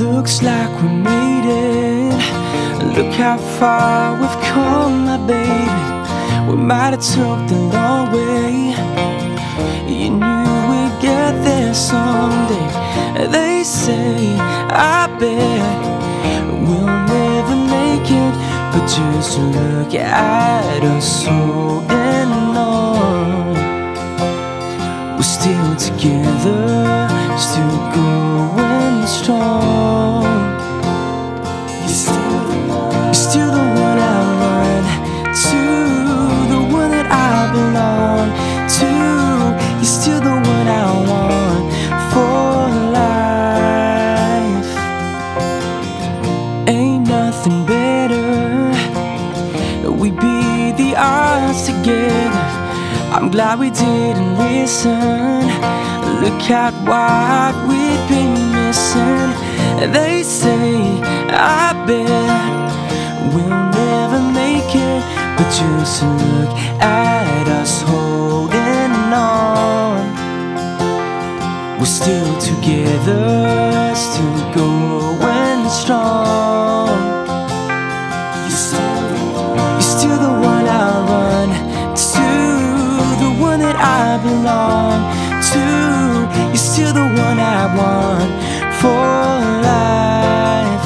Looks like we made it. Look how far we've come, my baby. We might have took the long way. You knew we'd get there someday. They say, I bet just look at us holding on. We're still together, still going strong. Glad we didn't listen. Look at what we've been missing. They say, I bet we'll never make it. But just look at us holding on. We're still together, still going Belong to. You're still the one I want for life.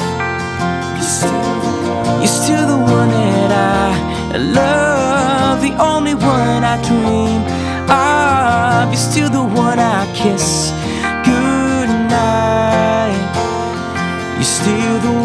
You're still the one that I love, the only one I dream of. You're still the one I kiss goodnight. You're still the